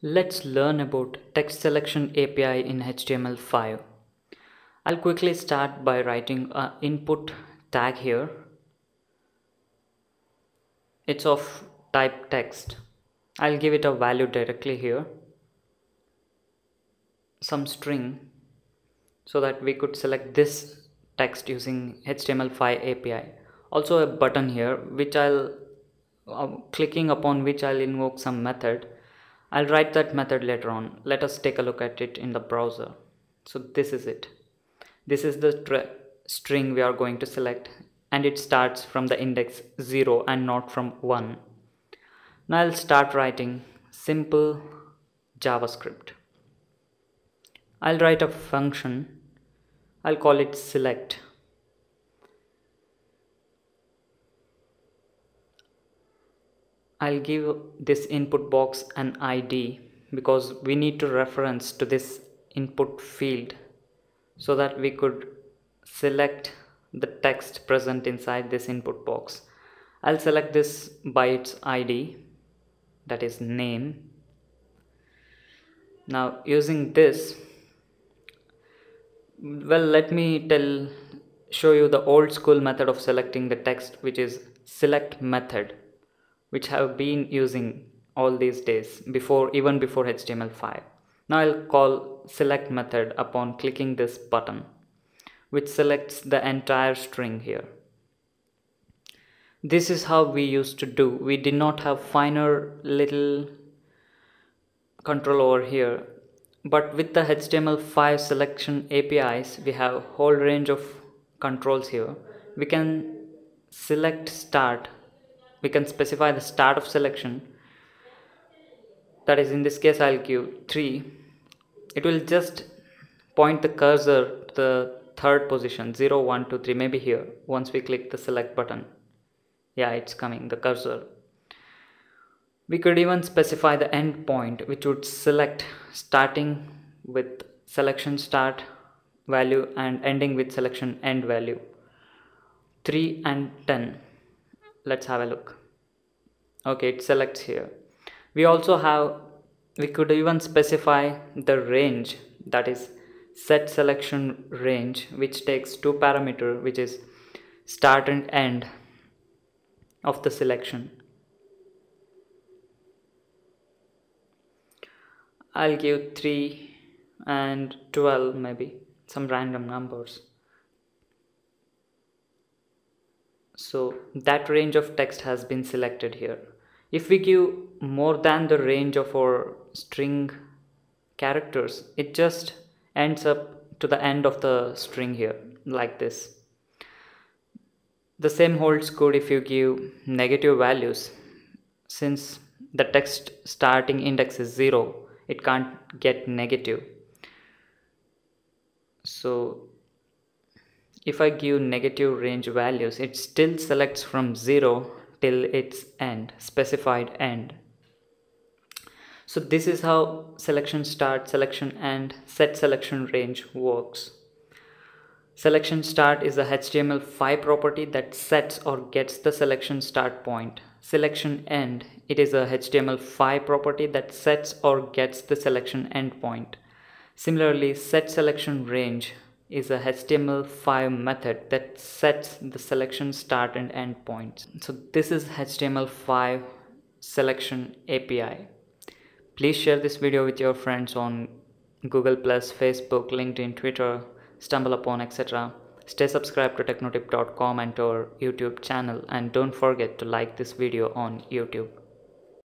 Let's learn about text selection API in HTML5. I'll quickly start by writing an input tag here. It's of type text. I'll give it a value directly here. Some string so that we could select this text using HTML5 API. Also a button here which I'll uh, clicking upon which I'll invoke some method I'll write that method later on. Let us take a look at it in the browser. So this is it. This is the string we are going to select and it starts from the index 0 and not from 1. Now I'll start writing simple JavaScript. I'll write a function. I'll call it select I'll give this input box an ID because we need to reference to this input field so that we could select the text present inside this input box. I'll select this by its ID that is name. Now using this well let me tell show you the old school method of selecting the text which is select method which have been using all these days before even before HTML5. Now I'll call select method upon clicking this button which selects the entire string here. This is how we used to do. We did not have finer little control over here but with the HTML5 selection APIs we have whole range of controls here. We can select start we can specify the start of selection. That is in this case I'll give 3 it will just point the cursor to the third position 0 1 2 3 maybe here once we click the select button. Yeah it's coming the cursor. We could even specify the end point which would select starting with selection start value and ending with selection end value. 3 and 10 let's have a look. Okay it selects here. We also have we could even specify the range that is set selection range which takes two parameter which is start and end of the selection. I'll give 3 and 12 maybe some random numbers so that range of text has been selected here. If we give more than the range of our string characters it just ends up to the end of the string here like this. The same holds good if you give negative values. Since the text starting index is 0 it can't get negative. So if I give negative range values it still selects from 0 till its end specified end. So this is how selection start selection end set selection range works. Selection start is a html5 property that sets or gets the selection start point. Selection end it is a html5 property that sets or gets the selection end point. Similarly set selection range is a HTML5 method that sets the selection start and end points. So this is HTML5 selection API. Please share this video with your friends on Google+, Facebook, LinkedIn, Twitter, StumbleUpon, etc. Stay subscribed to technotip.com and to our YouTube channel and don't forget to like this video on YouTube.